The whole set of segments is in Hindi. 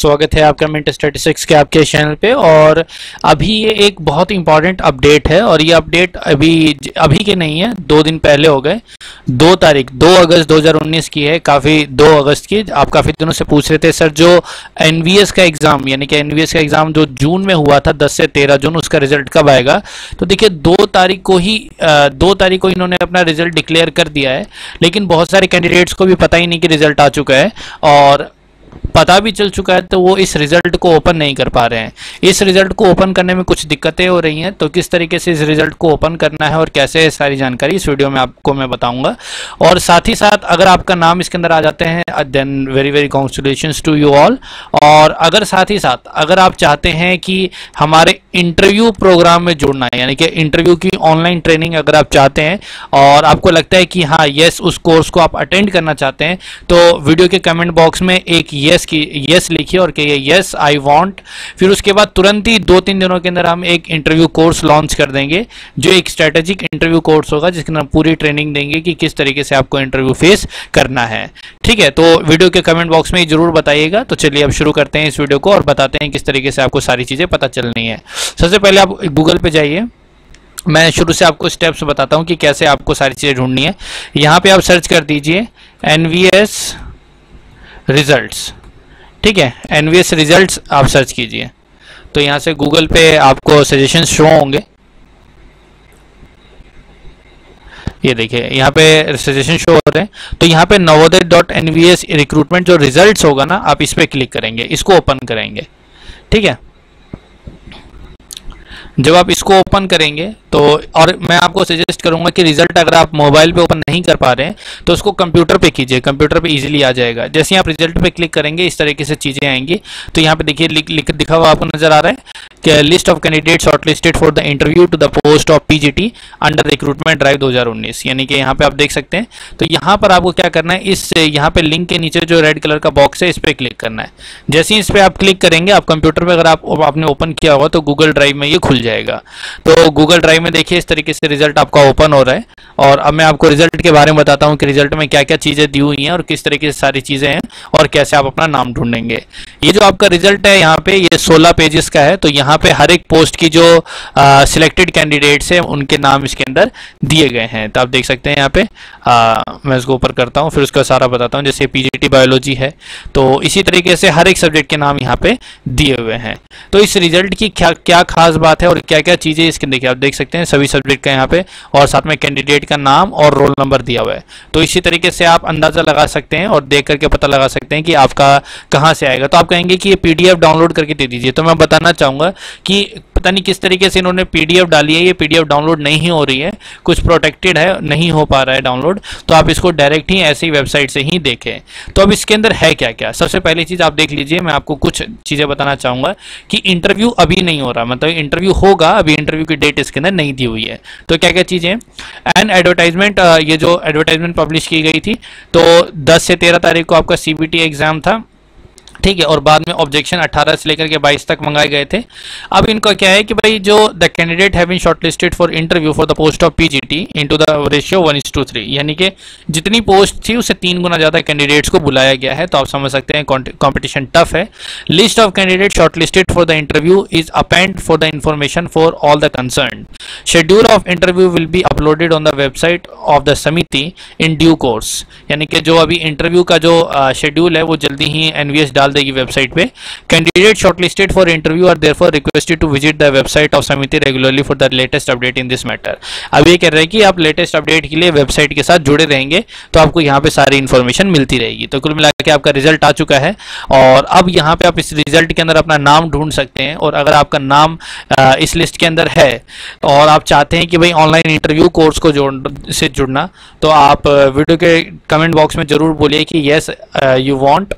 स्वागत है आपका मिनट स्टेटिस्टिक्स के आपके चैनल पे। और अभी ये एक बहुत इंपॉर्टेंट अपडेट है, और ये अपडेट अभी अभी के नहीं है, दो दिन पहले हो गए। दो तारीख, दो अगस्त 2019 की है, काफ़ी दो अगस्त की। आप काफ़ी दिनों से पूछ रहे थे, सर, जो एनवीएस का एग्ज़ाम यानी कि एनवीएस का एग्ज़ाम जो जून में हुआ था 10 से 13 जून, उसका रिज़ल्ट कब आएगा? तो देखिए, दो तारीख को ही दो तारीख को इन्होंने अपना रिज़ल्ट डिक्लेयर कर दिया है, लेकिन बहुत सारे कैंडिडेट्स को भी पता ही नहीं कि रिज़ल्ट आ चुका है। और पता भी चल चुका है तो वो इस रिज़ल्ट को ओपन नहीं कर पा रहे हैं। इस रिज़ल्ट को ओपन करने में कुछ दिक्कतें हो रही हैं तो किस तरीके से इस रिज़ल्ट को ओपन करना है और कैसे है सारी जानकारी इस वीडियो में आपको मैं बताऊँगा। और साथ ही साथ, अगर आपका नाम इसके अंदर आ जाते हैं then very very congratulation to you all और अगर साथ ही साथ, अगर आप चाहते हैं कि हमारे इंटरव्यू प्रोग्राम में जुड़ना है, यानी कि इंटरव्यू की ऑनलाइन ट्रेनिंग अगर आप चाहते हैं, और आपको लगता है कि हाँ यस उस कोर्स को आप अटेंड करना चाहते हैं तो वीडियो के कमेंट बॉक्स में एक यस की यस लिखिए और कहिए यस आई वांट फिर उसके बाद तुरंत ही दो तीन दिनों के अंदर हम एक इंटरव्यू कोर्स लॉन्च कर देंगे, जो एक स्ट्रेटेजिक इंटरव्यू कोर्स होगा, जिसके अंदर पूरी ट्रेनिंग देंगे कि किस तरीके से आपको इंटरव्यू फेस करना है। ठीक है तो वीडियो के कमेंट बॉक्स में ज़रूर बताइएगा। तो चलिए अब शुरू करते हैं इस वीडियो को और बताते हैं किस तरीके से आपको सारी चीज़ें पता चलनी है। सबसे पहले आप गूगल पे जाइए। मैं शुरू से आपको स्टेप्स बताता हूँ कि कैसे आपको सारी चीज़ें ढूंढनी है। यहाँ पे आप सर्च कर दीजिए एन वी एस रिज़ल्ट ठीक है? एनवीएस रिजल्ट्स आप सर्च कीजिए। तो यहाँ से गूगल पे आपको सजेशन शो होंगे। ये देखिए, यहाँ पे सजेशन शो हो रहे हैं। तो यहाँ पे नवोदय डॉट एन रिक्रूटमेंट जो रिज़ल्ट होगा ना, आप इस पर क्लिक करेंगे, इसको ओपन करेंगे। ठीक है? जब आप इसको ओपन करेंगे तो और मैं आपको सजेस्ट करूँगा कि रिज़ल्ट अगर आप मोबाइल पे ओपन नहीं कर पा रहे हैं तो उसको कंप्यूटर पे कीजिए। कंप्यूटर पे इजीली आ जाएगा। जैसे आप रिज़ल्ट पे क्लिक करेंगे इस तरीके से चीज़ें आएँगी। तो यहाँ पे देखिए लिख, दिखा हुआ आपको नज़र आ रहा है कि list of candidate shortlisted for the interview to the post of PGT under recruitment drive 2019 यानी कि यहाँ पे आप देख सकते हैं। तो यहाँ पर आपको क्या करना है इस यहाँ पे लिंक के नीचे जो रेड कलर का बॉक्स है इस पर क्लिक करना है। जैसे ही इस पर आप क्लिक करेंगे आप कंप्यूटर पर अगर आप आपने ओपन किया होगा तो गूगल ड्राइव में ये खुल जाएगा। तो गूगल ड्राइव में देखिए इस तरीके से रिज़ल्ट आपका ओपन हो रहा है। और अब मैं आपको रिज़ल्ट के बारे में बताता हूँ कि रिज़ल्ट में क्या क्या चीज़ें दी हुई हैं और किस तरीके से सारी चीज़ें हैं और कैसे आप अपना नाम ढूंढेंगे। ये जो आपका रिज़ल्ट है यहाँ पे ये 16 पेजेस का है तो यहाँ पे हर एक पोस्ट की जो सिलेक्टेड कैंडिडेट्स हैं उनके नाम इसके अंदर दिए गए हैं। तो आप देख सकते हैं यहाँ पे आ, मैं इसको ऊपर करता हूँ फिर उसका सारा बताता हूँ। जैसे पीजीटी बायोलॉजी है तो इसी तरीके से हर एक सब्जेक्ट के नाम यहाँ पे दिए हुए हैं। तो इस रिज़ल्ट की क्या क्या खास बात है और क्या क्या चीज़ें इसके देखिए आप देख सकते हैं, सभी सब्जेक्ट का यहाँ पे, और साथ में कैंडिडेट का नाम और रोल नंबर दिया हुआ है। तो इसी तरीके से आप अंदाज़ा लगा सकते हैं और देख करके पता लगा सकते हैं कि आपका कहाँ से आएगा। तो आप कहेंगे कि ये पीडीएफ डाउनलोड करके दे दीजिए। तो मैं बताना चाहूँगा कि पता नहीं किस तरीके से इन्होंने पीडीएफ डाली है, ये पीडीएफ डाउनलोड नहीं हो रही है, कुछ प्रोटेक्टेड है, नहीं हो पा रहा है डाउनलोड तो आप इसको डायरेक्ट ही ऐसी वेबसाइट से ही देखें। तो अब इसके अंदर है क्या क्या सबसे पहली चीज़ आप देख लीजिए, मैं आपको कुछ चीज़ें बताना चाहूँगा कि इंटरव्यू अभी नहीं हो रहा मतलब इंटरव्यू होगा, अभी इंटरव्यू की डेट इसके अंदर नहीं दी हुई है। तो क्या क्या चीज़ें एंड एडवर्टाइजमेंट ये जो एडवर्टाइजमेंट पब्लिश की गई थी तो दस से तेरह तारीख को आपका सीबीटी एग्ज़ाम था ठीक है, और बाद में ऑब्जेक्शन 18 से लेकर के 22 तक मंगाए गए थे। अब इनका क्या है कि भाई जो the candidate have been shortlisted for interview for the post of PGT into the ratio one is to three यानी कि जितनी पोस्ट थी उससे तीन गुना ज़्यादा कैंडिडेट्स को बुलाया गया है तो आप समझ सकते हैं कॉम्पिटिशन टफ है। List of candidate shortlisted for the interview is append for the information for all the concern schedule of interview will be uploaded on the website of the Samiti in due course यानी कि जो अभी इंटरव्यू का जो शेड्यूल है, वो जल्दी ही एनवीएस डाल देगी वेबसाइट पे। Candidate shortlisted for interview are therefore requested to visit the website of Samiti regularly for the latest update in this matter अब ये कह रहे हैं कि आप लेटेस्ट अपडेट के लिए वेबसाइट के साथ जुड़े रहेंगे तो आपको यहाँ पे सारी इन्फॉर्मेशन मिलती रहेगी। तो कुल मिला के आपका रिज़ल्ट आ चुका है और अब यहाँ पे आप इस रिज़ल्ट के अंदर अपना नाम ढूंढ सकते हैं और अगर आपका नाम इस लिस्ट के अंदर है और आप चाहते हैं कि भाई ऑनलाइन इंटरव्यू कोर्स को जोड़, से जुड़ना तो आप वीडियो के कमेंट बॉक्स में ज़रूर बोलिए कि yes you want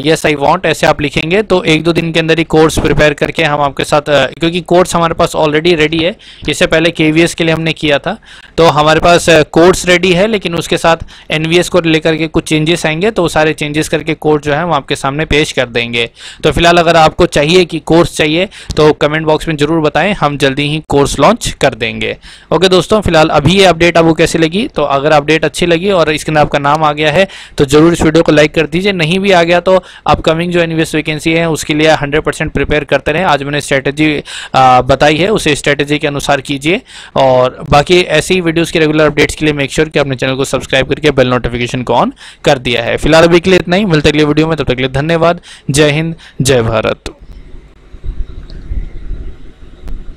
yes I want ऐसे आप लिखेंगे तो एक दो दिन के अंदर ही कोर्स प्रिपेयर करके हम आपके साथ क्योंकि कोर्स हमारे पास ऑलरेडी रेडी है, इससे पहले केवीएस के लिए हमने किया था। तो हमारे पास कोर्स रेडी है, लेकिन उसके साथ एन को लेकर के कुछ चेंजेस आएँगे तो सारे चेंजेस करके कोर्स जो है वो आपके सामने पेश कर देंगे। तो फ़िलहाल अगर आपको चाहिए कि कोर्स चाहिए तो कमेंट बॉक्स में ज़रूर बताएँ, हम जल्दी ही कोर्स लॉन्च कर देंगे। ओके दोस्तों, फ़िलहाल अभी ये अपडेट आपको कैसी लगी? तो अगर अपडेट अच्छी लगी और इसके अंदर आपका नाम आ गया है तो ज़रूर इस वीडियो को लाइक कर दीजिए, नहीं भी आ गया तो आप अपकमिंग जो एनवीएस वैकेंसी है, उसके लिए 100 परसेंट प्रिपेयर करते रहे। आज मैंने स्ट्रेटेजी बताई है, उसे स्ट्रेटेजी के अनुसार कीजिए। और बाकी ऐसी ही वीडियोज़ के रेगुलर अपडेट्स के लिए मेक श्योर कि अपने चैनल को सब्सक्राइब करके बेल नोटिफिकेशन को ऑन कर दिया है। फ़िलहाल अभी के लिए इतना ही। मिलते अगले वीडियो में, तब तक के लिए धन्यवाद। जय हिंद, जय भारत।